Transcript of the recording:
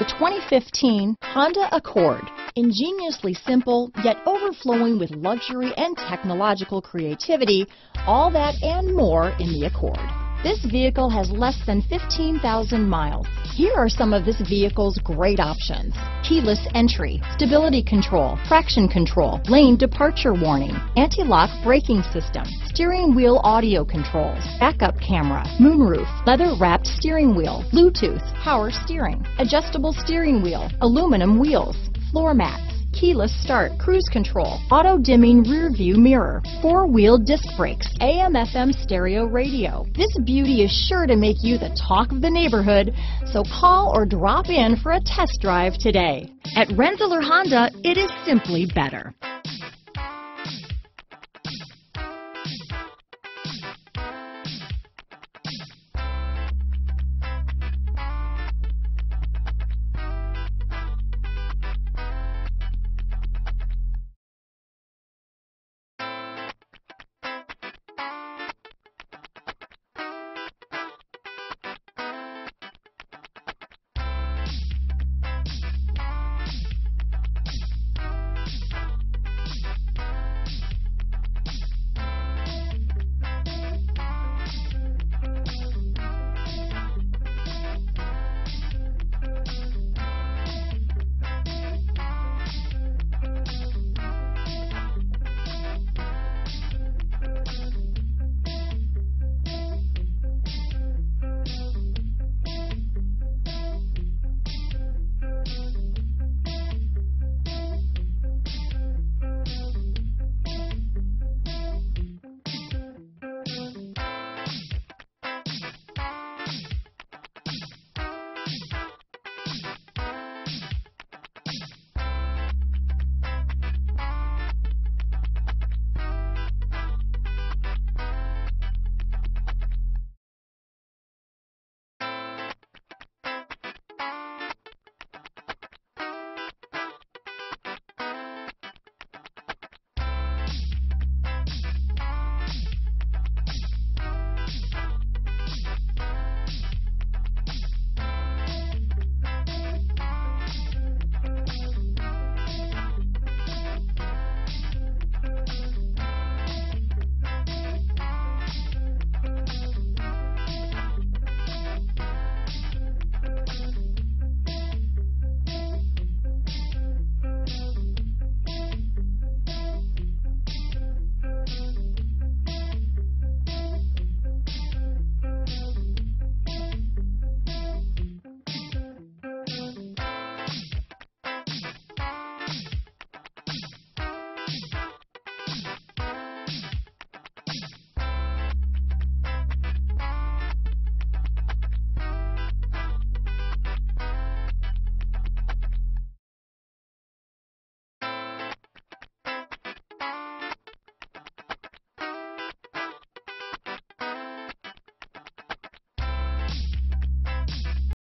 The 2015 Honda Accord. Ingeniously simple, yet overflowing with luxury and technological creativity, all that and more in the Accord. This vehicle has less than 15,000 miles. Here are some of this vehicle's great options. Keyless entry, stability control, traction control, lane departure warning, anti-lock braking system, steering wheel audio controls, backup camera, moonroof, leather wrapped steering wheel, Bluetooth, power steering, adjustable steering wheel, aluminum wheels, floor mats, keyless start, cruise control, auto dimming rear view mirror, four wheel disc brakes, AM FM stereo radio. This beauty is sure to make you the talk of the neighborhood, so call or drop in for a test drive today. At Rensselaer Honda, it is simply better.